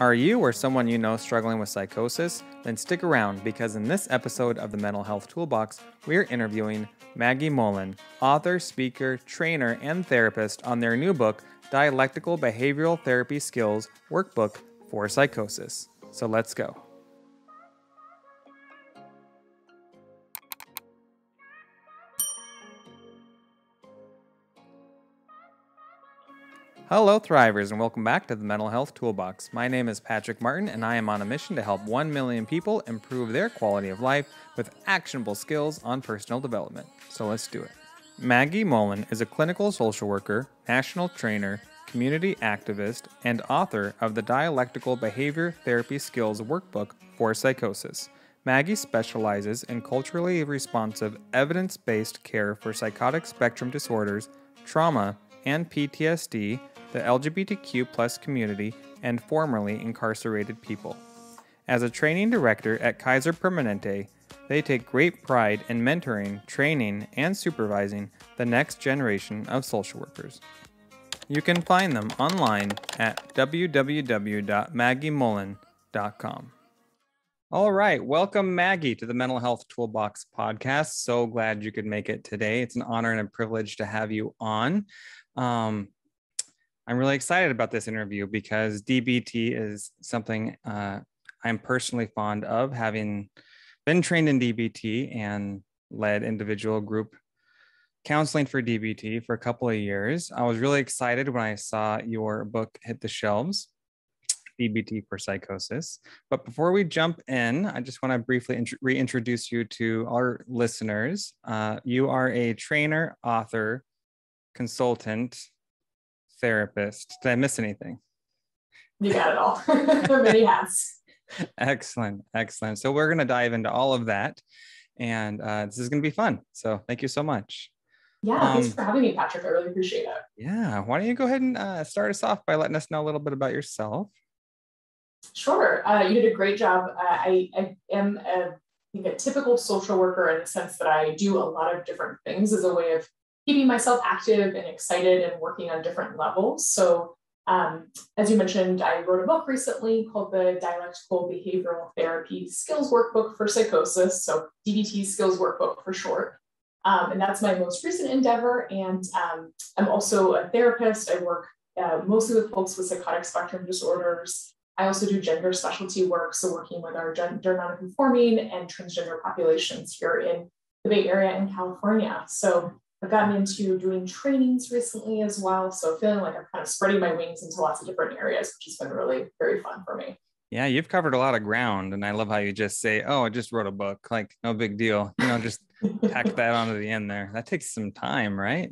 Are you or someone you know struggling with psychosis? Then stick around because in this episode of the Mental Health Toolbox, we're interviewing Maggie Mullen, author, speaker, trainer, and therapist on their new book, Dialectical Behavioral Therapy Skills Workbook for Psychosis. So let's go. Hello, Thrivers, and welcome back to the Mental Health Toolbox. My name is Patrick Martin, and I am on a mission to help 1 million people improve their quality of life with actionable skills on personal development. So let's do it. Maggie Mullen is a clinical social worker, national trainer, community activist, and author of the Dialectical Behavior Therapy Skills Workbook for Psychosis. Maggie specializes in culturally responsive, evidence based care for psychotic spectrum disorders, trauma, and PTSD the LGBTQ plus community, and formerly incarcerated people. As a training director at Kaiser Permanente, they take great pride in mentoring, training, and supervising the next generation of social workers. You can find them online at www.maggiemullen.com. All right, welcome Maggie to the Mental Health Toolbox podcast. So glad you could make it today. It's an honor and a privilege to have you on. Um, I'm really excited about this interview because DBT is something uh, I'm personally fond of, having been trained in DBT and led individual group counseling for DBT for a couple of years. I was really excited when I saw your book hit the shelves, DBT for Psychosis. But before we jump in, I just want to briefly int- reintroduce you to our listeners. Uh, you are a trainer, author, consultant, therapist. Did I miss anything? You got it all. there are many hats. Excellent. Excellent. So we're going to dive into all of that. And uh, this is going to be fun. So thank you so much. Yeah, um, thanks for having me, Patrick. I really appreciate it. Yeah. Why don't you go ahead and uh, start us off by letting us know a little bit about yourself? Sure. Uh, you did a great job. Uh, I, I, am a, I think a typical social worker in the sense that I do a lot of different things as a way of keeping myself active and excited and working on different levels. So, um, as you mentioned, I wrote a book recently called the Dialectical Behavioral Therapy Skills Workbook for Psychosis, so DBT Skills Workbook for short. Um, and that's my most recent endeavor. And um, I'm also a therapist. I work uh, mostly with folks with psychotic spectrum disorders. I also do gender specialty work, so working with our gender nonconforming and transgender populations here in the Bay Area in California. So I've gotten into doing trainings recently as well. So feeling like I'm kind of spreading my wings into lots of different areas, which has been really very fun for me. Yeah, you've covered a lot of ground. And I love how you just say, Oh, I just wrote a book. Like, no big deal. You know, just tack that onto the end there. That takes some time, right?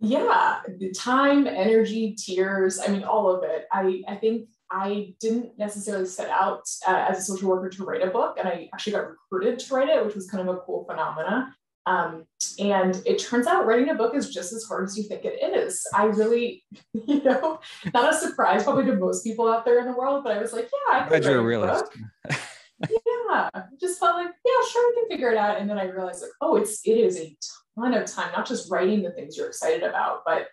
Yeah, the time, energy, tears. I mean, all of it. I, I think I didn't necessarily set out uh, as a social worker to write a book, and I actually got recruited to write it, which was kind of a cool phenomena. Um, and it turns out writing a book is just as hard as you think it is. I really, you know, not a surprise probably to most people out there in the world, but I was like, yeah, I can you're a realist. yeah, just felt like, yeah, sure, I can figure it out. And then I realized like, oh, it's it is a ton of time, not just writing the things you're excited about, but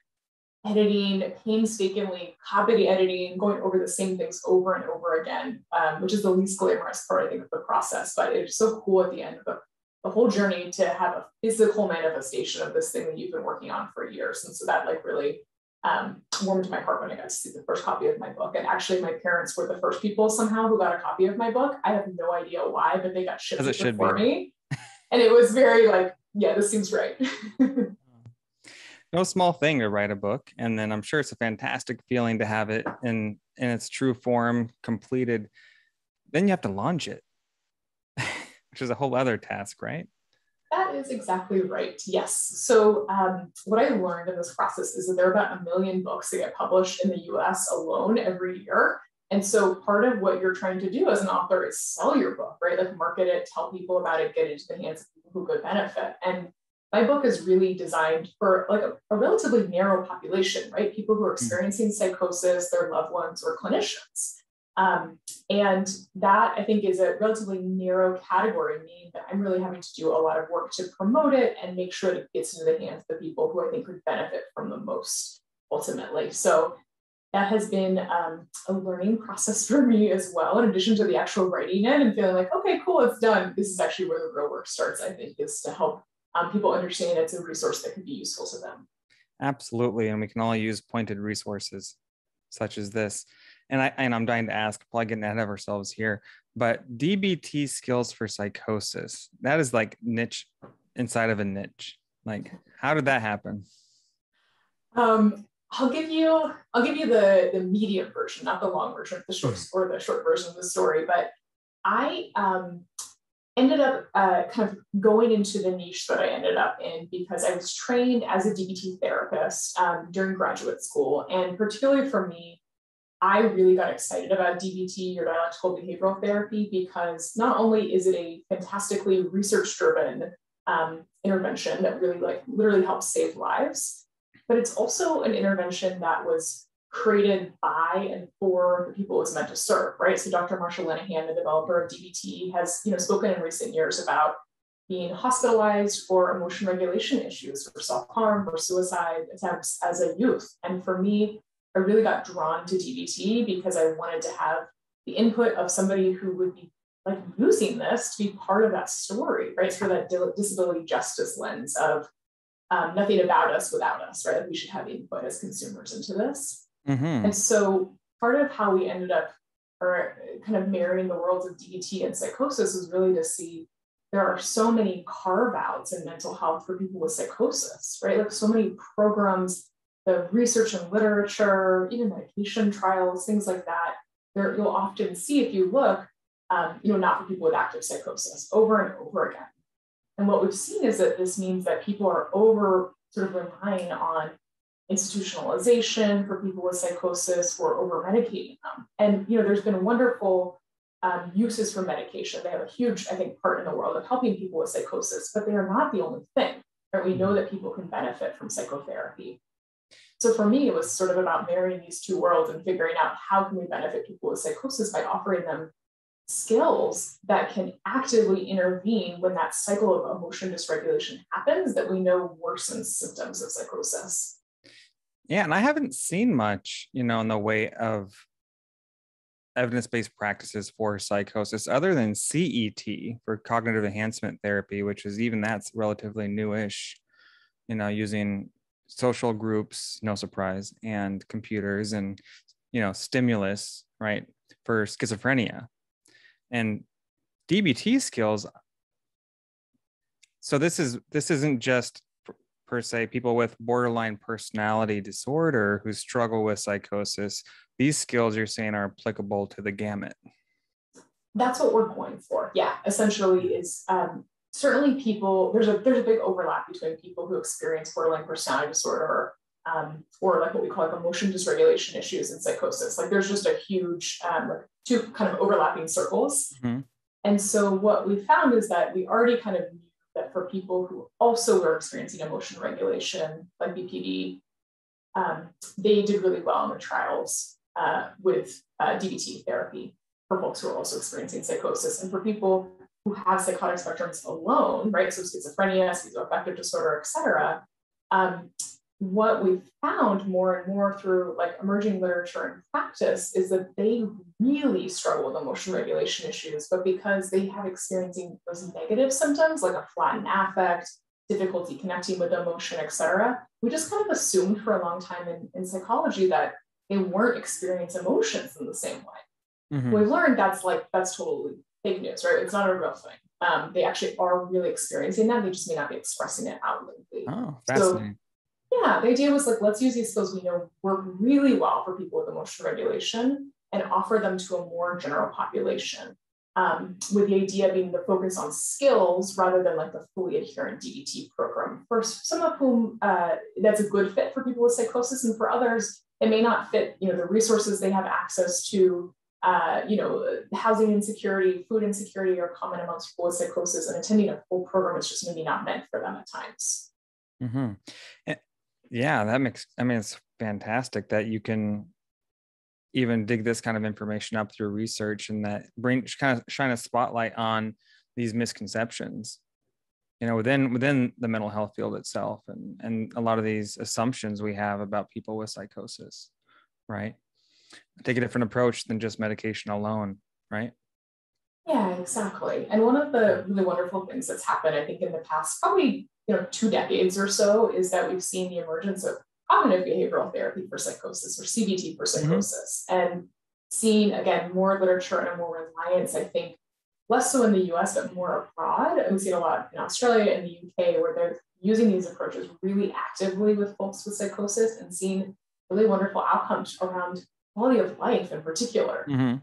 editing painstakingly, copy editing, going over the same things over and over again, um, which is the least glamorous part, I think, of the process. But it's so cool at the end of the the whole journey to have a physical manifestation of this thing that you've been working on for years. And so that like really um, warmed my heart when I got to see the first copy of my book. And actually, my parents were the first people somehow who got a copy of my book. I have no idea why, but they got shipped it for be. me. And it was very like, yeah, this seems right. no small thing to write a book, and then I'm sure it's a fantastic feeling to have it in in its true form, completed. Then you have to launch it which is a whole other task, right? That is exactly right. Yes. So, um, what I learned in this process is that there are about a million books that get published in the US alone every year. And so, part of what you're trying to do as an author is sell your book, right? Like, market it, tell people about it, get it into the hands of people who could benefit. And my book is really designed for like a, a relatively narrow population, right? People who are hmm. experiencing psychosis, their loved ones, or clinicians. Um, and that I think is a relatively narrow category, meaning that I'm really having to do a lot of work to promote it and make sure it gets into the hands of the people who I think would benefit from the most ultimately. So that has been um, a learning process for me as well, in addition to the actual writing it and feeling like, okay, cool, it's done. This is actually where the real work starts, I think, is to help um, people understand it's a resource that could be useful to them. Absolutely. And we can all use pointed resources such as this. And I and I'm dying to ask, getting ahead of ourselves here, but DBT skills for psychosis, that is like niche inside of a niche. Like, how did that happen? Um, I'll give you I'll give you the the medium version, not the long version, the short mm-hmm. or the short version of the story. But I um, ended up uh, kind of going into the niche that I ended up in because I was trained as a DBT therapist um, during graduate school, and particularly for me, I really got excited about DBT your dialectical behavioral therapy because not only is it a fantastically research driven um, intervention that really like literally helps save lives but it's also an intervention that was created by and for the people it was meant to serve, right? So Dr. Marsha Linehan, the developer of DBT, has you know spoken in recent years about being hospitalized for emotion regulation issues, for self-harm, for suicide attempts as a youth. And for me, I really got drawn to DBT because I wanted to have the input of somebody who would be like using this to be part of that story, right? For that disability justice lens of um, nothing about us without us, right? Like we should have input as consumers into this. Mm-hmm. And so part of how we ended up or kind of marrying the worlds of DBT and psychosis was really to see there are so many carve outs in mental health for people with psychosis, right? Like so many programs, the research and literature, even medication trials, things like that. There, you'll often see if you look, um, you know, not for people with active psychosis over and over again. And what we've seen is that this means that people are over sort of relying on institutionalization for people with psychosis or over medicating them. And you know, there's been wonderful um, uses for medication. They have a huge, I think, part in the world of helping people with psychosis, but they are not the only thing. Right? We know that people can benefit from psychotherapy. So for me, it was sort of about marrying these two worlds and figuring out how can we benefit people with psychosis by offering them skills that can actively intervene when that cycle of emotion dysregulation happens that we know worsens symptoms of psychosis. Yeah, and I haven't seen much, you know, in the way of evidence-based practices for psychosis other than CET for cognitive enhancement therapy, which is even that's relatively newish, you know, using social groups, no surprise, and computers and you know, stimulus, right, for schizophrenia. And dbt skills so this is this isn't just per se people with borderline personality disorder who struggle with psychosis. These skills you're saying are applicable to the gamut. That's what we're going for. Yeah essentially is um, certainly people there's a there's a big overlap between people who experience borderline personality disorder um, or like what we call like emotion dysregulation issues and psychosis. Like there's just a huge um, like two kind of overlapping circles. Mm-hmm. And so what we found is that we already kind of knew that for people who also were experiencing emotion regulation, like BPD, um, they did really well in the trials uh, with uh, DBT therapy for folks who are also experiencing psychosis. And for people who have psychotic spectrums alone, right, so schizophrenia, schizoaffective disorder, et cetera, um, what we've found more and more through like emerging literature and practice is that they really struggle with emotion regulation issues, but because they have experiencing those negative symptoms like a flattened affect, difficulty connecting with emotion, etc., we just kind of assumed for a long time in, in psychology that they weren't experiencing emotions in the same way. Mm-hmm. We've learned that's like that's totally fake news, right? It's not a real thing. Um, they actually are really experiencing that. They just may not be expressing it outwardly. Oh, fascinating. So, yeah, the idea was like, let's use these skills we know work really well for people with emotional regulation and offer them to a more general population. Um, with the idea being the focus on skills rather than like the fully adherent DBT program. For some of whom uh, that's a good fit for people with psychosis, and for others, it may not fit. You know, the resources they have access to, uh, you know, housing insecurity, food insecurity are common amongst people with psychosis, and attending a full program is just maybe not meant for them at times. Mm-hmm. Yeah, that makes, I mean, it's fantastic that you can even dig this kind of information up through research and that bring kind of shine a spotlight on these misconceptions you know within within the mental health field itself and and a lot of these assumptions we have about people with psychosis right take a different approach than just medication alone, right? Yeah, exactly. And one of the really wonderful things that's happened, I think, in the past probably you know two decades or so, is that we've seen the emergence of cognitive behavioral therapy for psychosis or CBT for mm-hmm. psychosis, mm-hmm. and seeing again more literature and a more reliance, I think, less so in the US, but more abroad. And we see it a lot in Australia and the UK where they're using these approaches really actively with folks with psychosis and seeing really wonderful outcomes around quality of life in particular. Mm-hmm.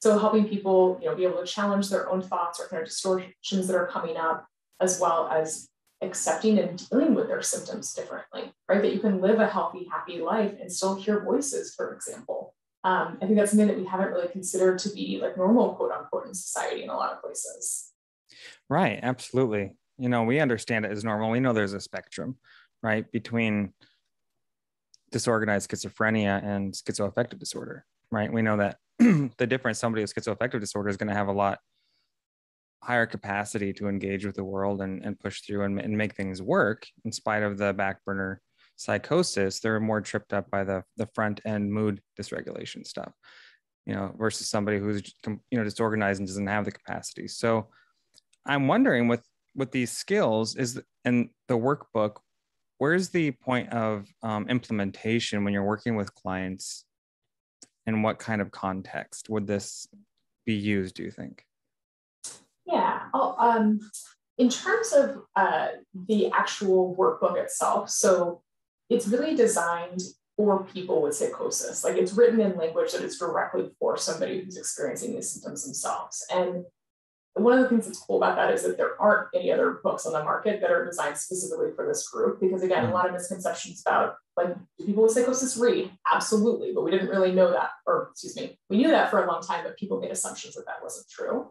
So helping people, you know, be able to challenge their own thoughts or kind of distortions that are coming up, as well as accepting and dealing with their symptoms differently, right? That you can live a healthy, happy life and still hear voices, for example. Um, I think that's something that we haven't really considered to be like normal, quote unquote, in society in a lot of places. Right. Absolutely. You know, we understand it as normal. We know there's a spectrum, right, between disorganized schizophrenia and schizoaffective disorder, right? We know that the difference somebody with schizoaffective disorder is going to have a lot higher capacity to engage with the world and, and push through and, and make things work in spite of the back burner psychosis, they're more tripped up by the the front end mood dysregulation stuff, you know, versus somebody who's you know disorganized and doesn't have the capacity. So I'm wondering with with these skills is and the workbook, where's the point of um, implementation when you're working with clients? In what kind of context would this be used? Do you think? Yeah. Um, in terms of uh, the actual workbook itself, so it's really designed for people with psychosis. Like it's written in language that is directly for somebody who's experiencing these symptoms themselves. And one of the things that's cool about that is that there aren't any other books on the market that are designed specifically for this group. Because again, a mm. lot of misconceptions about like, do people with psychosis read? Absolutely, but we didn't really know that, or excuse me, we knew that for a long time, but people made assumptions that that wasn't true.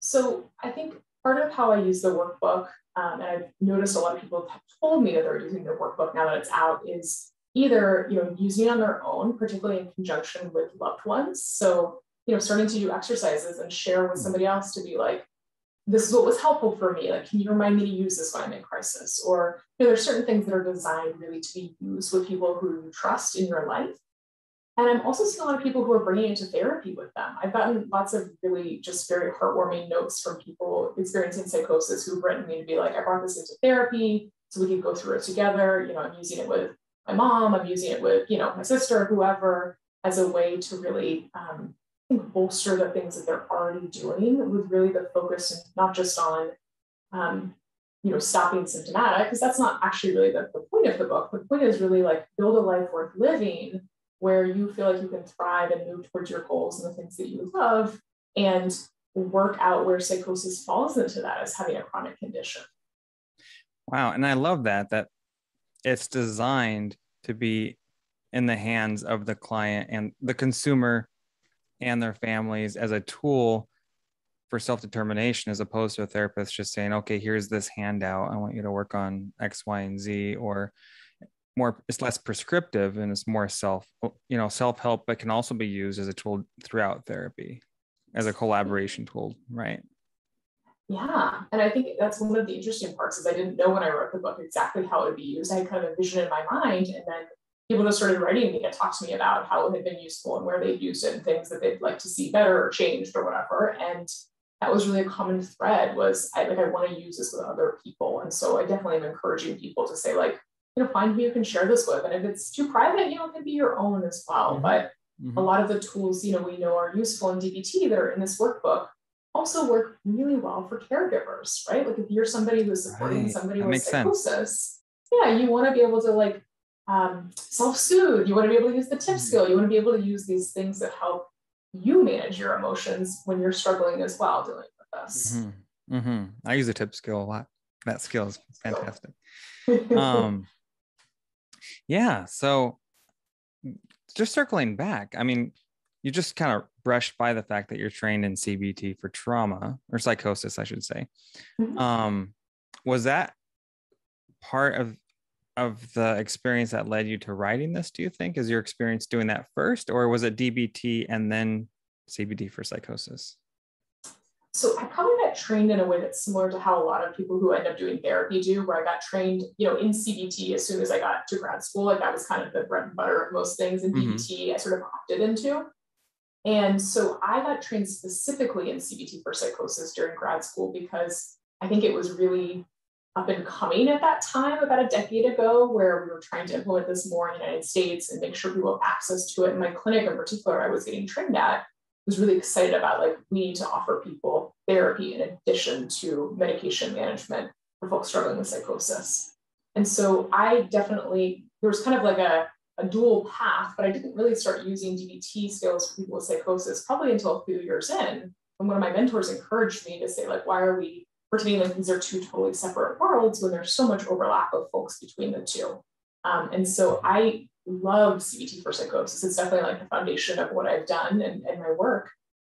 So I think part of how I use the workbook um, and I've noticed a lot of people have told me that they're using the workbook now that it's out, is either you know using it on their own, particularly in conjunction with loved ones. So you know, starting to do exercises and share with somebody else to be like, this is what was helpful for me. Like, can you remind me to use this when I'm in crisis? Or you know, there's certain things that are designed really to be used with people who you trust in your life. And I'm also seeing a lot of people who are bringing it to therapy with them. I've gotten lots of really just very heartwarming notes from people experiencing psychosis who've written me to be like, I brought this into therapy so we can go through it together. You know, I'm using it with my mom, I'm using it with, you know, my sister, whoever, as a way to really um, bolster the things that they're already doing with really the focus not just on um, you know stopping symptomatic because that's not actually really the, the point of the book the point is really like build a life worth living where you feel like you can thrive and move towards your goals and the things that you love and work out where psychosis falls into that as having a chronic condition. Wow. And I love that, that it's designed to be in the hands of the client and the consumer and their families as a tool for self determination, as opposed to a therapist just saying, okay, here's this handout. I want you to work on X, Y, and Z, or more it's less prescriptive and it's more self you know self-help but can also be used as a tool throughout therapy as a collaboration tool right yeah and i think that's one of the interesting parts is i didn't know when i wrote the book exactly how it would be used i had kind of a vision in my mind and then people just started writing me and talk to me about how it had been useful and where they'd used it and things that they'd like to see better or changed or whatever and that was really a common thread was I like I want to use this with other people. And so I definitely am encouraging people to say like, you know, find who you can share this with. And if it's too private, you know, it can be your own as well. Mm-hmm. But mm-hmm. a lot of the tools, you know, we know are useful in DBT that are in this workbook also work really well for caregivers, right? Like if you're somebody who's supporting right. somebody that with psychosis, sense. yeah, you want to be able to like um, self-soothe. You want to be able to use the tip mm-hmm. skill. You want to be able to use these things that help you manage your emotions when you're struggling as well dealing with this. Mm-hmm. mm-hmm. I use the tip skill a lot. That skill is fantastic. um, yeah. So just circling back, I mean, you just kind of brushed by the fact that you're trained in CBT for trauma or psychosis, I should say. Mm-hmm. Um, was that part of of the experience that led you to writing this? Do you think is your experience doing that first, or was it DBT and then CBT for psychosis? so I probably got trained in a way that's similar to how a lot of people who end up doing therapy do, where I got trained, you know, in CBT as soon as I got to grad school. Like that was kind of the bread and butter of most things. And mm-hmm. DBT I sort of opted into. And so I got trained specifically in CBT for psychosis during grad school because I think it was really up and coming at that time, about a decade ago, where we were trying to implement this more in the United States and make sure people have access to it. In my clinic, in particular, I was getting trained at, was really excited about like we need to offer people therapy in addition to medication management for folks struggling with psychosis. And so I definitely there was kind of like a, a dual path, but I didn't really start using DBT skills for people with psychosis probably until a few years in. And one of my mentors encouraged me to say, like, why are we pretending like these are two totally separate worlds when there's so much overlap of folks between the two? Um, and so I love CBT for psychosis. It's definitely like the foundation of what I've done and, and my work.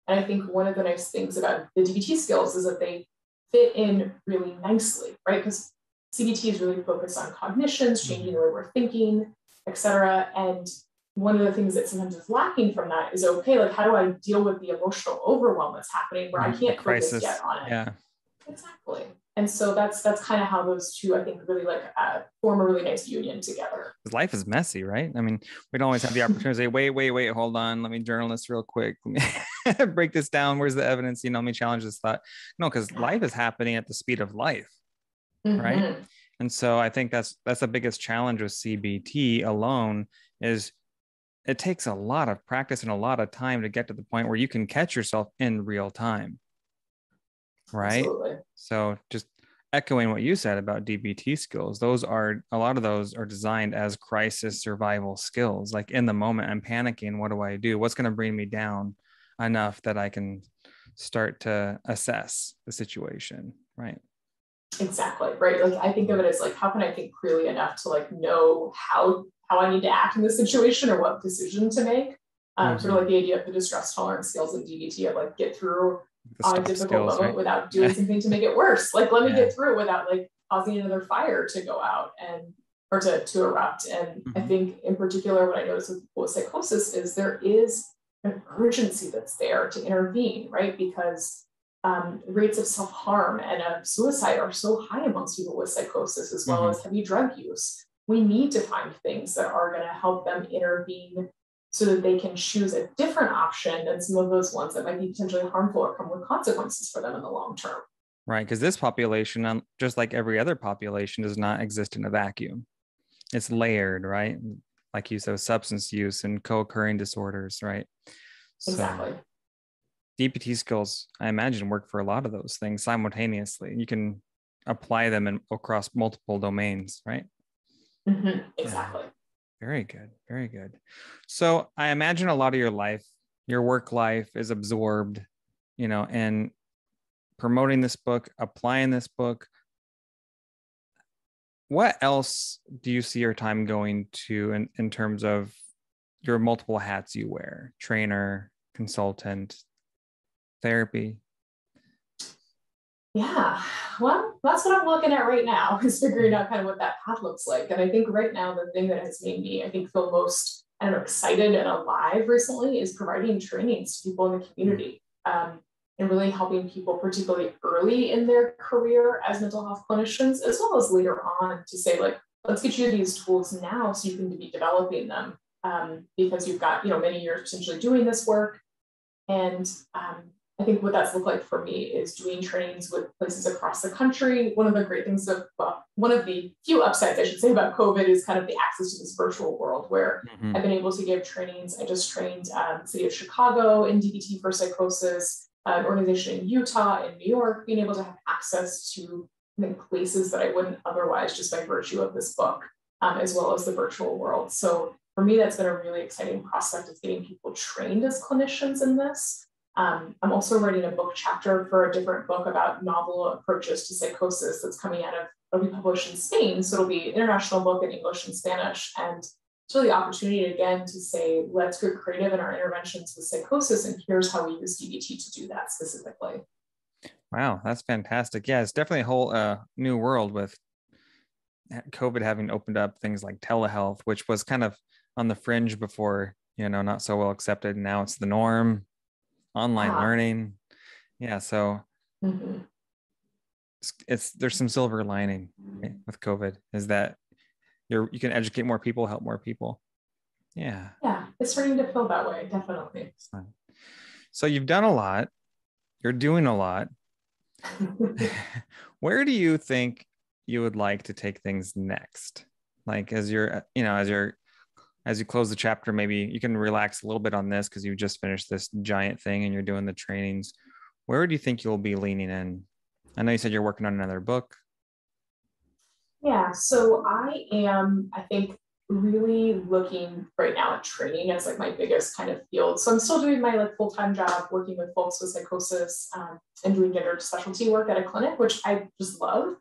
And I think one of the nice things about the DBT skills is that they fit in really nicely, right? Because CBT is really focused on cognitions, changing the way we're thinking, et cetera. And one of the things that sometimes is lacking from that is okay, like how do I deal with the emotional overwhelm that's happening where I mm, can't focus yet on it? Yeah. Exactly. And so that's that's kind of how those two i think really like uh, form a really nice union together. Life is messy right? I mean we don't always have the opportunity to say wait wait wait hold on. Let me journal this real quick. Let me break this down. Where's the evidence? You know let me challenge this thought. No because life is happening at the speed of life mm-hmm. right and so i think that's that's the biggest challenge with cbt alone is it takes a lot of practice and a lot of time to get to the point where you can catch yourself in real time right? Absolutely. so just echoing what you said about dbt skills those are a lot of those are designed as crisis survival skills. Like in the moment i'm panicking what do i do? What's going to bring me down enough that i can start to assess the situation right? Exactly right? Like i think of it as like how can i think clearly enough to like know how how i need to act in this situation or what decision to make? Um, mm-hmm. sort of like the idea of the distress tolerance skills in dbt of like get through a difficult skills, moment right? without doing something to make it worse. Like let me yeah. get through it without like causing another fire to go out and or to, to erupt. And mm-hmm. I think in particular, what I notice with, with psychosis is there is an urgency that's there to intervene, right? Because um, rates of self-harm and of suicide are so high amongst people with psychosis, as well mm-hmm. as heavy drug use. We need to find things that are going to help them intervene so that they can choose a different option than some of those ones that might be potentially harmful or come with consequences for them in the long term. Right. Because this population, just like every other population, does not exist in a vacuum. It's layered, right? Like you said, substance use and co occurring disorders, right? So, exactly. DBT skills, I imagine, work for a lot of those things simultaneously. You can apply them in, across multiple domains, right? Mm-hmm. Exactly. Yeah. Very good. Very good. So I imagine a lot of your life, your work life is absorbed, you know, in promoting this book, applying this book. What else do you see your time going to in, in terms of your multiple hats you wear? Trainer, consultant, therapy? Yeah, well, that's what I'm looking at right now is figuring out kind of what that path looks like. And I think right now, the thing that has made me, I think, feel most I don't know, excited and alive recently is providing trainings to people in the community um, and really helping people, particularly early in their career as mental health clinicians, as well as later on, to say, like, let's get you these tools now so you can be developing them um, because you've got, you know, many years potentially doing this work. And um, I think what that's looked like for me is doing trainings with places across the country. One of the great things of, well, one of the few upsides I should say about COVID is kind of the access to this virtual world where mm-hmm. I've been able to give trainings. I just trained um, City of Chicago in DBT for psychosis, an organization in Utah, in New York, being able to have access to places that I wouldn't otherwise just by virtue of this book, um, as well as the virtual world. So for me, that's been a really exciting prospect of getting people trained as clinicians in this. Um, I'm also writing a book chapter for a different book about novel approaches to psychosis that's coming out of, it'll be published in Spain. So it'll be international book in English and Spanish. And it's really the opportunity again to say, let's get creative in our interventions with psychosis. And here's how we use DBT to do that specifically. Wow, that's fantastic. Yeah, it's definitely a whole uh, new world with COVID having opened up things like telehealth, which was kind of on the fringe before, you know, not so well accepted. Now it's the norm online wow. learning. Yeah. So mm-hmm. it's, it's, there's some silver lining right, with COVID is that you're you can educate more people, help more people. Yeah. Yeah, it's starting to feel that way, definitely. So you've done a lot. You're doing a lot. Where do you think you would like to take things next? Like as you're, you know, as you're as you close the chapter, maybe you can relax a little bit on this because you just finished this giant thing and you're doing the trainings. Where do you think you'll be leaning in? I know you said you're working on another book. Yeah, so I am, I think, really looking right now at training as like my biggest kind of field. So I'm still doing my like full-time job working with folks with psychosis um, and doing gender specialty work at a clinic, which I just love.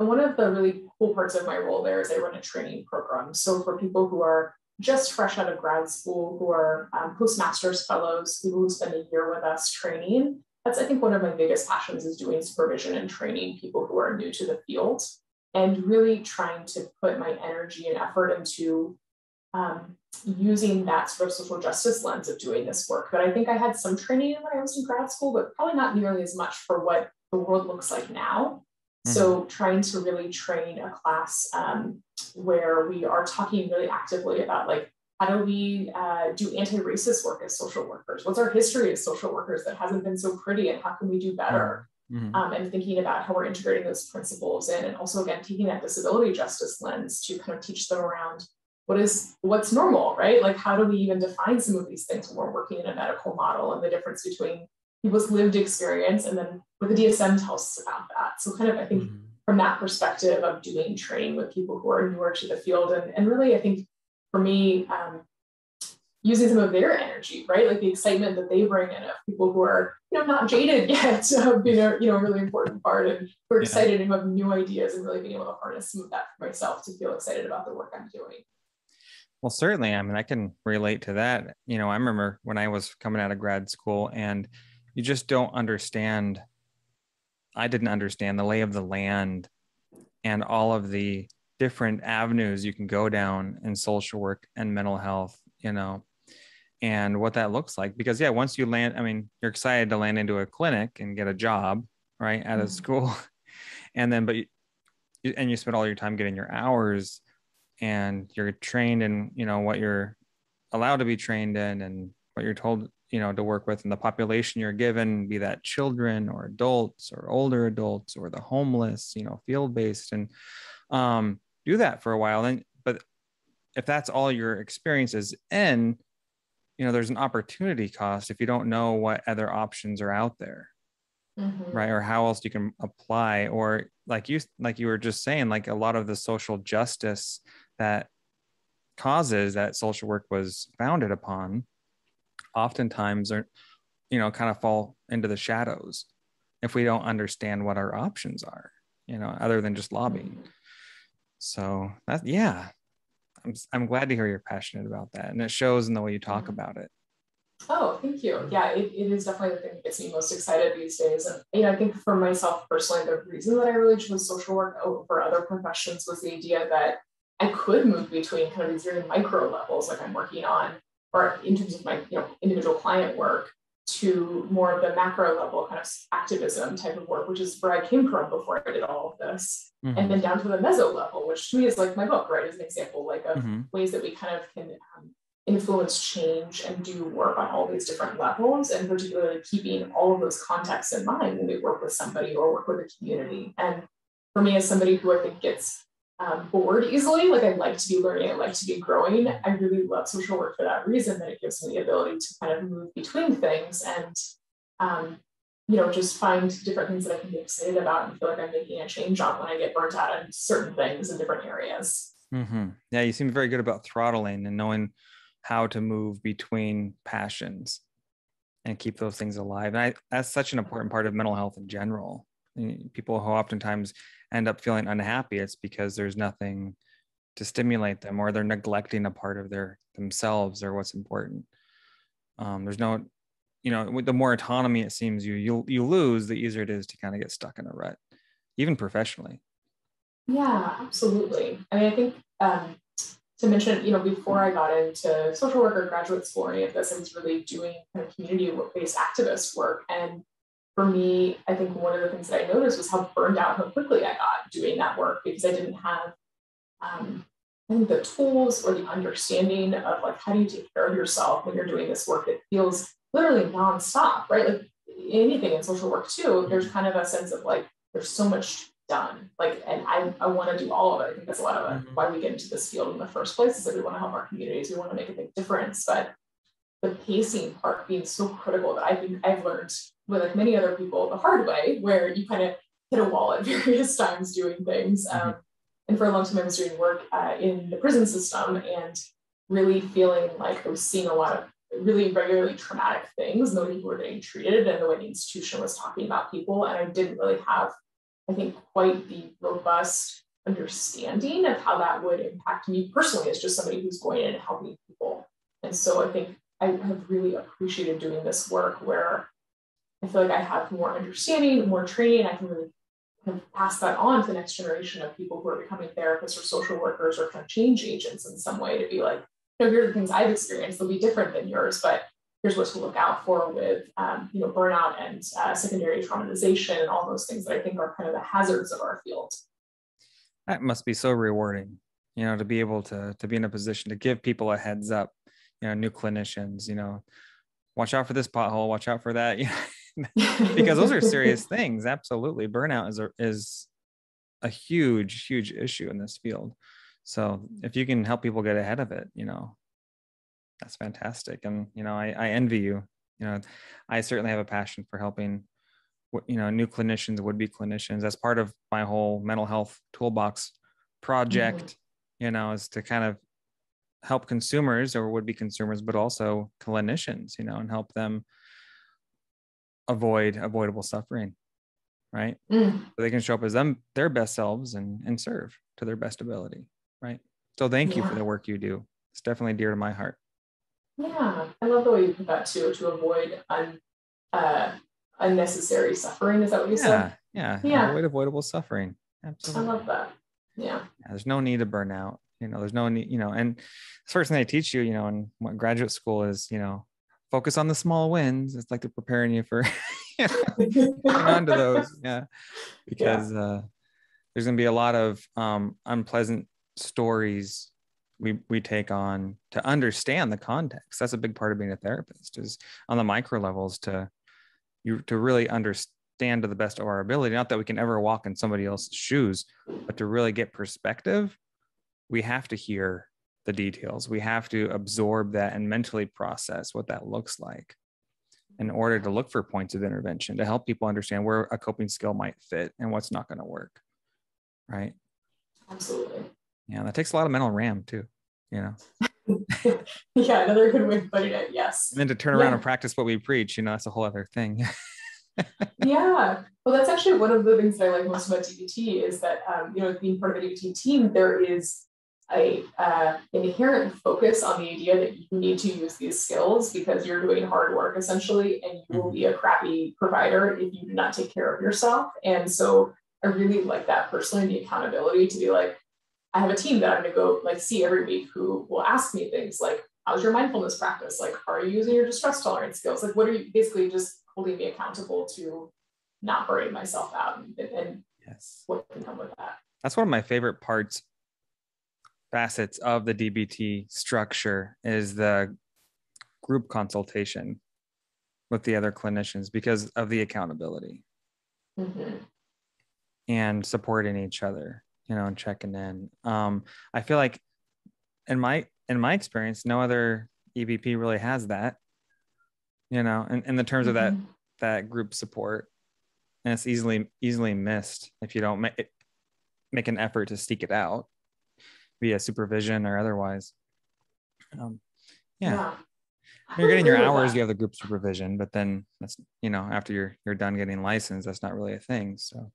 And one of the really cool parts of my role there is I run a training program. So for people who are just fresh out of grad school, who are um, postmasters fellows, who spend a year with us training, that's I think one of my biggest passions is doing supervision and training people who are new to the field and really trying to put my energy and effort into um, using that sort of social justice lens of doing this work. But I think I had some training when I was in grad school, but probably not nearly as much for what the world looks like now. Mm-hmm. So trying to really train a class um, where we are talking really actively about like how do we uh, do anti-racist work as social workers? What's our history as social workers that hasn't been so pretty, and how can we do better? mm-hmm. um, and thinking about how we're integrating those principles in, and also again taking that disability justice lens to kind of teach them around what is what's normal, right? Like how do we even define some of these things when we're working in a medical model and the difference between people's lived experience and then what the DSM tells us about that. So kind of I think mm-hmm. from that perspective of doing training with people who are newer to the field, and, and really I think for me, um, using some of their energy, right? Like the excitement that they bring in of people who are, you know, not jaded yet, being a, you know, really important part and who are excited yeah. and who have new ideas and really being able to harness some of that for myself to feel excited about the work I'm doing. Well, certainly. I mean, I can relate to that. You know, I remember when I was coming out of grad school and you just don't understand. I didn't understand the lay of the land and all of the different avenues you can go down in social work and mental health, you know, and what that looks like. Because yeah, once you land, I mean, you're excited to land into a clinic and get a job, right, out of mm-hmm. school, and then but you, and you spend all your time getting your hours, and you're trained in you know what you're allowed to be trained in and what you're told you know to work with and the population you're given be that children or adults or older adults or the homeless you know field based and um, do that for a while. And but if that's all your experience is in you know there's an opportunity cost if you don't know what other options are out there. Mm-hmm. right? Or how else you can apply. Or like you like you were just saying like a lot of the social justice that causes that social work was founded upon oftentimes are you know kind of fall into the shadows if we don't understand what our options are you know other than just lobbying mm-hmm. so that yeah I'm, I'm glad to hear you're passionate about that. And it shows in the way you talk mm-hmm. about it. Oh, thank you. Yeah, it, it is definitely the thing that gets me most excited these days. And, you know, I think for myself personally, the reason that I really chose social work over other professions was the idea that I could move between kind of these very micro levels like I'm working on, or in terms of my, you know, individual client work, to more of the macro level kind of activism type of work, which is where I came from before I did all of this. Mm-hmm. And then down to the meso level, which to me is like my book, right? As an example, like of mm-hmm. ways that we kind of can um, influence change and do work on all these different levels, and particularly keeping all of those contexts in mind when we work with somebody or work with a community. And for me, as somebody who I think gets um, bored easily. Like I like to be learning, I like to be growing. I really love social work for that reason that it gives me the ability to kind of move between things and, um, you know, just find different things that I can be excited about and feel like I'm making a change on when I get burnt out on certain things in different areas. Mm-hmm. Yeah, you seem very good about throttling and knowing how to move between passions and keep those things alive. And I, that's such an important part of mental health in general. People who oftentimes end up feeling unhappy, it's because there's nothing to stimulate them or they're neglecting a part of their themselves or what's important. Um, there's no, you know, the more autonomy it seems you you you lose, the easier it is to kind of get stuck in a rut, even professionally. Yeah, absolutely. I mean, I think um, to mention, you know, before I got into social work or graduate school any of this, I was really doing kind of community-based activist work. And for me, I think one of the things that I noticed was how burned out, how quickly I got doing that work because I didn't have um, I think the tools or the understanding of like how do you take care of yourself when you're doing this work that feels literally nonstop, right? Like anything in social work too, there's kind of a sense of like there's so much done. Like, and I, I want to do all of it. I think that's a lot of mm-hmm. why we get into this field in the first place is that we want to help our communities, we want to make a big difference. But the pacing part being so critical that I think I've learned with like many other people the hard way, where you kind of hit a wall at various times doing things. Mm-hmm. Um, and for a long time, I was doing work uh, in the prison system and really feeling like I was seeing a lot of really regularly traumatic things, the way people were getting treated and the way the institution was talking about people. And I didn't really have, I think, quite the robust understanding of how that would impact me personally as just somebody who's going in and helping people. And so I think I have really appreciated doing this work where I feel like I have more understanding, more training. I can really kind of pass that on to the next generation of people who are becoming therapists or social workers or kind of change agents in some way to be like, you know, here are the things I've experienced. They'll be different than yours, but here's what to look out for with, um, you know, burnout and uh, secondary traumatization and all those things that I think are kind of the hazards of our field. That must be so rewarding, you know, to be able to to be in a position to give people a heads up, you know, new clinicians, you know, watch out for this pothole, watch out for that, because those are serious things. Absolutely, burnout is a is a huge, huge issue in this field. So if you can help people get ahead of it, you know, that's fantastic. And, you know, I, I envy you. You know, I certainly have a passion for helping, you know, new clinicians, would be clinicians. As part of my whole mental health toolbox project, mm-hmm. you know, is to kind of help consumers or would be consumers, but also clinicians, you know, and help them avoid avoidable suffering right? Mm. so they can show up as them their best selves and and serve to their best ability right? So thank yeah. you for the work you do. It's definitely dear to my heart. Yeah i love the way you put that too to avoid un, uh, unnecessary suffering is that what you yeah, said? Yeah yeah avoid avoidable suffering absolutely i love that yeah. yeah there's no need to burn out you know there's no need you know and the first thing they teach you you know in graduate school is you know focus on the small wins it's like they're preparing you for on to those yeah because yeah. uh there's going to be a lot of um, unpleasant stories we we take on to understand the context. That's a big part of being a therapist is on the micro levels to you to really understand to the best of our ability. Not that we can ever walk in somebody else's shoes, but to really get perspective, we have to hear the details. We have to absorb that and mentally process what that looks like in order to look for points of intervention to help people understand where a coping skill might fit and what's not going to work right? Absolutely. Yeah, that takes a lot of mental RAM too, you know. yeah, another good way of putting it. Yes. And then to turn around yeah. and practice what we preach, you know, that's a whole other thing. yeah. Well, that's actually one of the things that I like most about DBT is that, um, you know, being part of a DBT team, there is a uh, inherent focus on the idea that you need to use these skills because you're doing hard work essentially, and you will mm-hmm. be a crappy provider if you do not take care of yourself. And so I really like that personally, the accountability to be like, I have a team that I'm to go like see every week who will ask me things like, how's your mindfulness practice? Like, are you using your distress tolerance skills? Like, what are you basically just holding me accountable to not burning myself out and, and yes. what can come with that? That's one of my favorite parts, facets of the DBT structure is the group consultation with the other clinicians because of the accountability. Mm-hmm and supporting each other, you know, and checking in. Um, I feel like in my in my experience, no other EBP really has that, you know, in, in the terms mm-hmm. of that mm-hmm. that group support. And it's easily easily missed if you don't make make an effort to seek it out via supervision or otherwise. Um, yeah. yeah. You're getting your hours, you have the group supervision, but then that's you know, after you're you're done getting licensed, that's not really a thing. So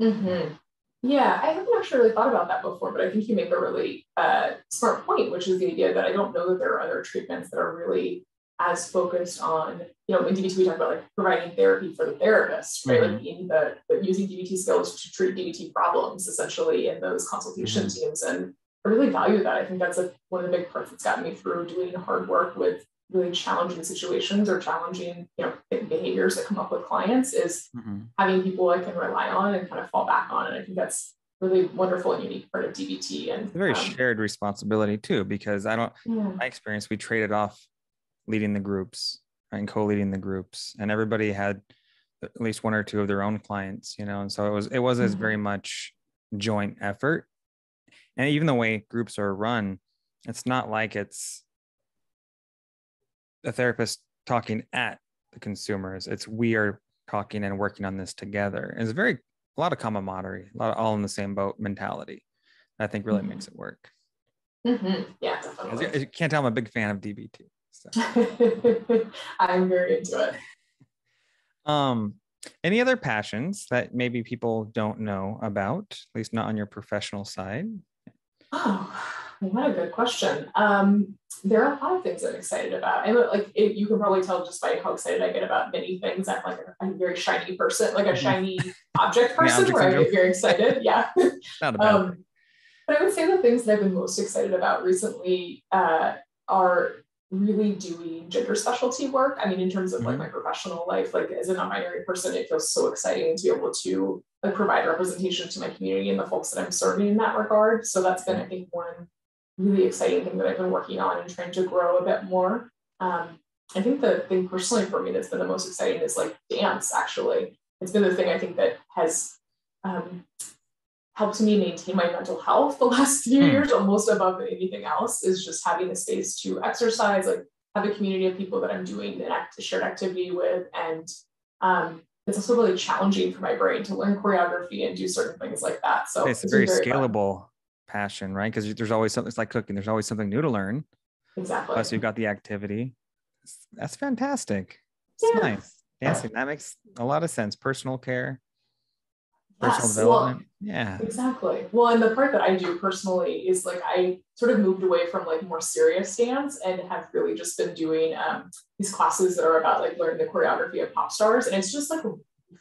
Mm-hmm. Yeah, I haven't actually really thought about that before, but I think you make a really uh, smart point, which is the idea that I don't know that there are other treatments that are really as focused on, you know, in DBT we talk about like providing therapy for the therapist, right? Mm-hmm. Like being the, the, using DBT skills to treat DBT problems essentially in those consultation mm-hmm. teams. And I really value that. I think that's a, one of the big parts that's gotten me through doing hard work with really challenging situations or challenging you know behaviors that come up with clients is mm-hmm. having people I can rely on and kind of fall back on. And I think that's really wonderful and unique part of DBT. And it's a very um, shared responsibility too, because I don't yeah. my experience, we traded off leading the groups and co-leading the groups and everybody had at least one or two of their own clients, you know, and so it was it was mm-hmm. as very much joint effort. And even the way groups are run, it's not like it's a therapist talking at the consumers. It's we are talking and working on this together. And it's very a lot of camaraderie, a lot of all in the same boat mentality. I think really mm-hmm. makes it work. Mm-hmm. Yeah, definitely. You can't tell I'm a big fan of DBT. So. I'm very into it. Um, any other passions that maybe people don't know about, at least not on your professional side? Oh, what a good question. Um, there are a lot of things I'm excited about. And like it, you can probably tell just by how excited I get about many things. I'm like a, I'm a very shiny person, like a mm-hmm. shiny object person object where I get very excited. Yeah. Not a bad um, but I would say the things that I've been most excited about recently uh, are really doing gender specialty work. I mean, in terms of like mm-hmm. my professional life, like as a non-binary person, it feels so exciting to be able to like provide representation to my community and the folks that I'm serving in that regard. So that's been, I think, one really exciting thing that I've been working on and trying to grow a bit more. Um, I think the thing personally for me that's been the most exciting is like dance, actually. It's been the thing I think that has um, helped me maintain my mental health the last few mm. years, almost above anything else, is just having a space to exercise, like have a community of people that I'm doing an act, shared activity with. And um, it's also really challenging for my brain to learn choreography and do certain things like that. So it's, it's very, very scalable. Fun passion, right? Because there's always something. It's like cooking. There's always something new to learn. Exactly. Plus, you've got the activity. That's fantastic. It's yeah. nice. Dancing. That makes a lot of sense. Personal care. Personal yes. development. Well, yeah. Exactly. Well, and the part that I do personally is like I sort of moved away from like more serious dance and have really just been doing um, these classes that are about like learning the choreography of pop stars. And it's just like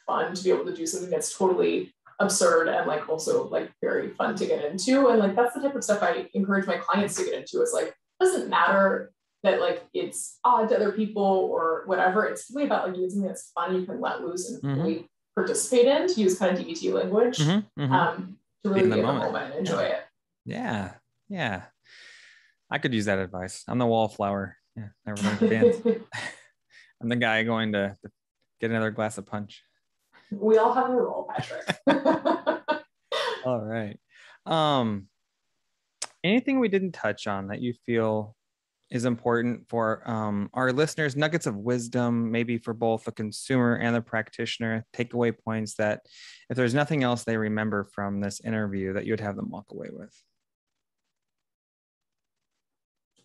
fun to be able to do something that's totally absurd and like also like very fun to get into. And like that's the type of stuff I encourage my clients to get into. Is like doesn't matter that like it's odd to other people or whatever. It's really about like doing something that's fun you can let loose and mm-hmm. really participate in to use kind of DBT language mm-hmm, mm-hmm. Um, to really be in the moment. moment and enjoy yeah. it. Yeah, yeah. I could use that advice. I'm the wallflower. Yeah, never to dance. I'm the guy going to get another glass of punch. We all have a role, Patrick. all right. Um, anything we didn't touch on that you feel is important for um, our listeners nuggets of wisdom maybe for both the consumer and the practitioner takeaway points that if there's nothing else they remember from this interview that you would have them walk away with.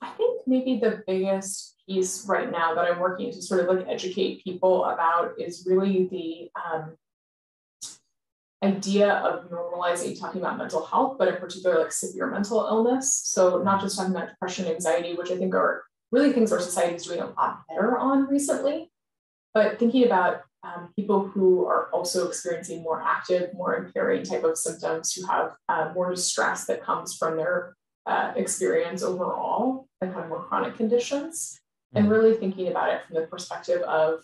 I think maybe the biggest piece right now that I'm working to sort of like educate people about is really the um, idea of normalizing talking about mental health, but in particular like severe mental illness. So not just talking about depression, anxiety, which I think are really things our society is doing a lot better on recently, but thinking about um, people who are also experiencing more active, more impairing type of symptoms, who have uh, more distress that comes from their uh, experience overall, and kind of more chronic conditions and really thinking about it from the perspective of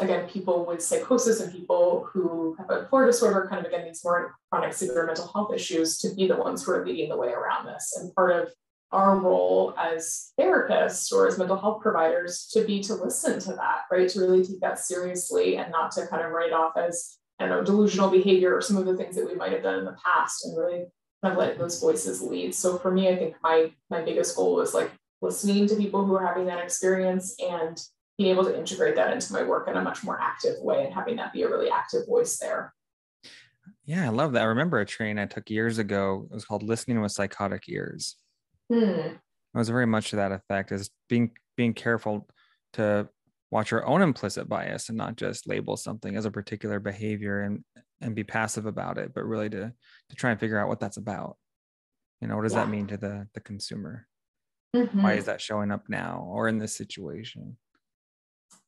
again people with psychosis and people who have a bipolar disorder kind of again these more chronic severe mental health issues to be the ones who are leading the way around this. And part of our role as therapists or as mental health providers to be to listen to that right? To really take that seriously and not to kind of write off as i don't know delusional behavior or some of the things that we might have done in the past and really kind of let those voices lead. So for me i think my my biggest goal was like listening to people who are having that experience and being able to integrate that into my work in a much more active way and having that be a really active voice there. Yeah, I love that. I remember a training I took years ago. It was called Listening with Psychotic Ears. Hmm. It was very much to that effect, is being being careful to watch your own implicit bias and not just label something as a particular behavior and and be passive about it, but really to to try and figure out what that's about. You know, what does yeah. that mean to the the consumer? Mm-hmm. Why is that showing up now or in this situation?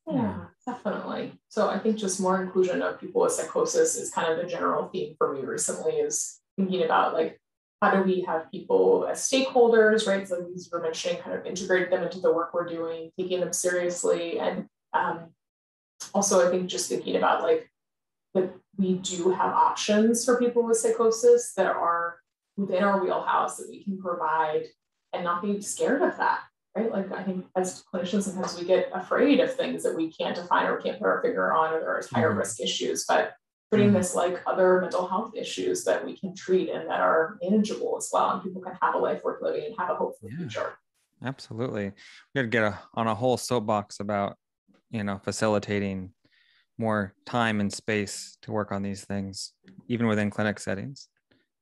Yeah, definitely. So I think just more inclusion of people with psychosis is kind of the general theme for me recently is thinking about like how do we have people as stakeholders, right? So these were mentioning kind of integrate them into the work we're doing, taking them seriously. And um, also I think just thinking about like that we do have options for people with psychosis that are within our wheelhouse that we can provide and not be scared of that right like i think as clinicians sometimes we get afraid of things that we can't define or can't put our finger on or there are higher mm-hmm. risk issues but putting mm-hmm. this like other mental health issues that we can treat and that are manageable as well and people can have a life worth living and have a hope for the future absolutely we got to get a, on a whole soapbox about you know facilitating more time and space to work on these things even within clinic settings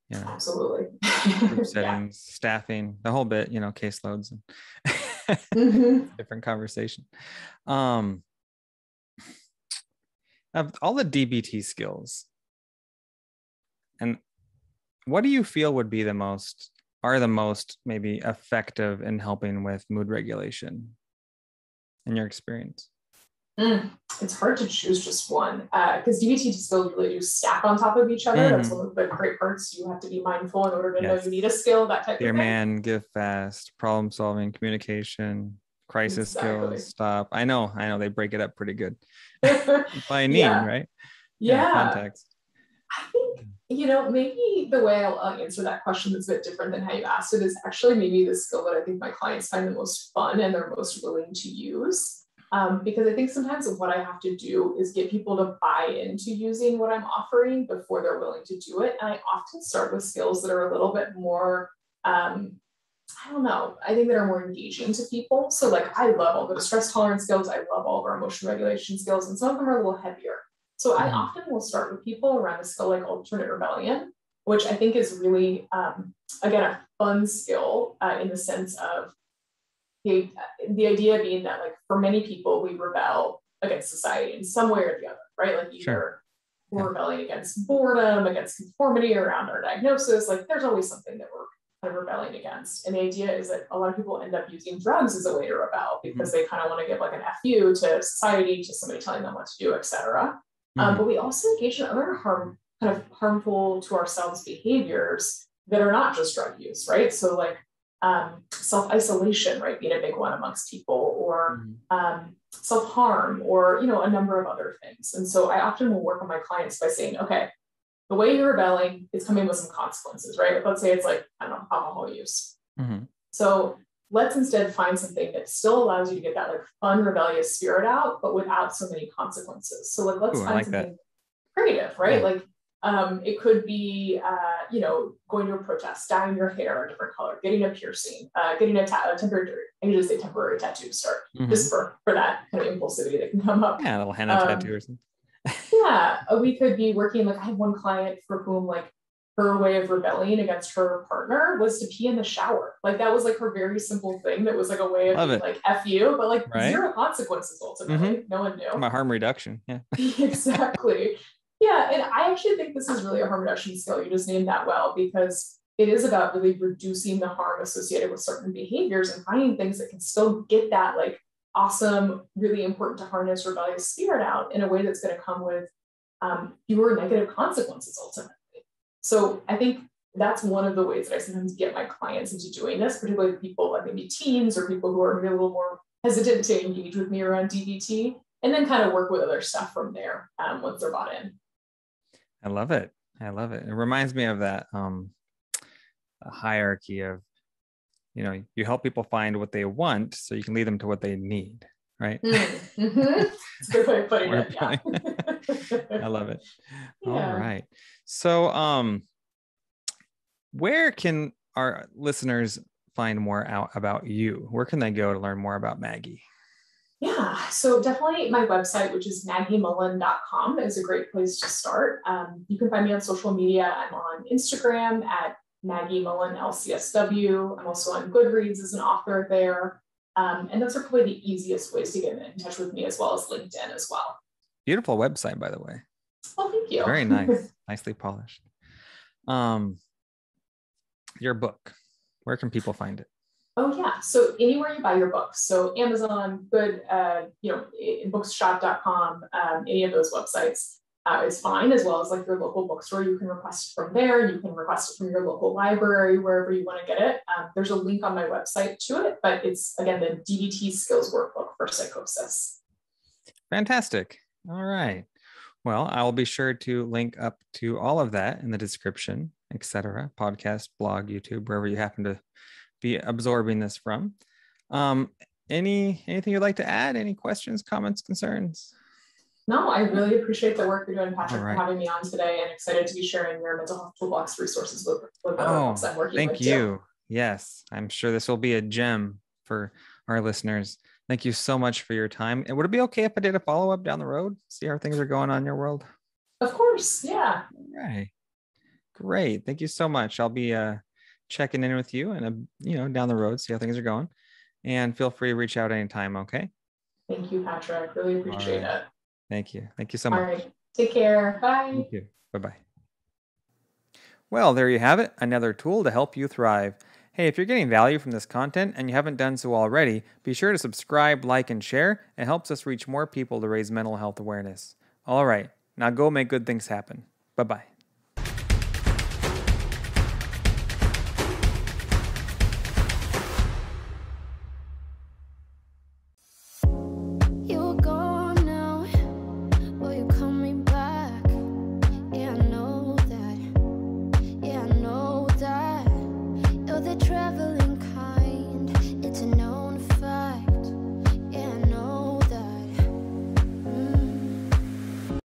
you know, absolutely group settings, yeah. staffing, the whole bit, you know, caseloads and mm-hmm. different conversation. Um, all the DBT skills, and what do you feel would be the most are the most maybe effective in helping with mood regulation in your experience? Mm, it's hard to choose just one because uh, DBT skills really do stack on top of each other. Mm. That's one of the great parts. You have to be mindful in order to yes. know you need a skill, that type of thing. man, give fast, problem solving, communication, crisis exactly. skills, stop. I know, I know they break it up pretty good by name, yeah. right? Yeah. context. I think, you know, maybe the way I'll answer that question that's a bit different than how you asked it is actually maybe the skill that I think my clients find the most fun and they're most willing to use. Um, because I think sometimes what I have to do is get people to buy into using what I'm offering before they're willing to do it. And I often start with skills that are a little bit more, um, I don't know, I think that are more engaging to people. So, like, I love all the stress tolerance skills, I love all of our emotion regulation skills, and some of them are a little heavier. So, I mm-hmm. often will start with people around a skill like alternate rebellion, which I think is really, um, again, a fun skill uh, in the sense of the, the idea being that like for many people we rebel against society in some way or the other right like either sure. we're yeah. rebelling against boredom against conformity around our diagnosis like there's always something that we're kind of rebelling against and the idea is that a lot of people end up using drugs as a way to rebel mm-hmm. because mm-hmm. they kind of want to give like an fu to society to somebody telling them what to do etc um, mm-hmm. um, but we also engage in other harm kind of harmful to ourselves behaviors that are not just drug use right so like um, self isolation, right, being a big one amongst people, or mm-hmm. um, self harm, or you know, a number of other things. And so I often will work with my clients by saying, okay, the way you're rebelling is coming with some consequences, right? Let's say it's like I don't know alcohol use. Mm-hmm. So let's instead find something that still allows you to get that like fun rebellious spirit out, but without so many consequences. So like let's Ooh, find like something that. creative, right? Yeah. Like um, it could be, uh, you know, going to a protest, dyeing your hair a different color, getting a piercing, uh, getting a, ta- a temporary, I just say temporary tattoo start, mm-hmm. just for, for that kind of impulsivity that can come up. Yeah, a little henna um, tattoo or something. yeah, uh, we could be working, like I have one client for whom like her way of rebelling against her partner was to pee in the shower. Like that was like her very simple thing that was like a way of being, like F you, but like right? zero consequences ultimately. Mm-hmm. No one knew. My harm reduction. Yeah. exactly. Yeah, and I actually think this is really a harm reduction skill. You just named that well because it is about really reducing the harm associated with certain behaviors and finding things that can still get that like awesome, really important to harness rebellious spirit out in a way that's going to come with um, fewer negative consequences ultimately. So I think that's one of the ways that I sometimes get my clients into doing this, particularly people like maybe teens or people who are maybe a little more hesitant to engage with me around DBT, and then kind of work with other stuff from there um, once they're bought in. I love it. I love it. It reminds me of that um, hierarchy of, you know, you help people find what they want so you can lead them to what they need, right? Mm-hmm. It's a good way of putting it. Yeah. I love it. Yeah. All right. So, um, where can our listeners find more out about you? Where can they go to learn more about Maggie? Yeah, so definitely my website, which is maggiemullen.com, is a great place to start. Um, you can find me on social media. I'm on Instagram at Maggie Mullen LCSW. I'm also on Goodreads as an author there. Um, and those are probably the easiest ways to get in touch with me, as well as LinkedIn as well. Beautiful website, by the way. Oh, thank you. Very nice, nicely polished. Um, your book, where can people find it? Oh yeah. So anywhere you buy your books, so Amazon, good, uh, you know, bookshop.com, um, any of those websites. uh, is fine, as well as like your local bookstore. You can request from there. You can request it from your local library, wherever you want to get it. Um, there's a link on my website to it, but it's again the DBT skills workbook for psychosis. Fantastic. All right. Well, I will be sure to link up to all of that in the description, etc. Podcast, blog, YouTube, wherever you happen to be absorbing this from. Um, any anything you'd like to add? Any questions, comments, concerns? No, I really appreciate the work you're doing, Patrick, right. for having me on today and excited to be sharing your mental health toolbox resources with, with oh, I'm working thank with. Thank you. Too. Yes, I'm sure this will be a gem for our listeners. Thank you so much for your time. And would it be okay if I did a follow up down the road, see how things are going on in your world? Of course. Yeah. All right. Great. Thank you so much. I'll be uh, checking in with you and, uh, you know, down the road, see how things are going. And feel free to reach out anytime. Okay. Thank you, Patrick. Really appreciate right. it. Thank you. Thank you so much. All right. Take care. Bye. Thank you. Bye bye. Well, there you have it. Another tool to help you thrive. Hey, if you're getting value from this content and you haven't done so already, be sure to subscribe, like, and share. It helps us reach more people to raise mental health awareness. All right, now go make good things happen. Bye bye.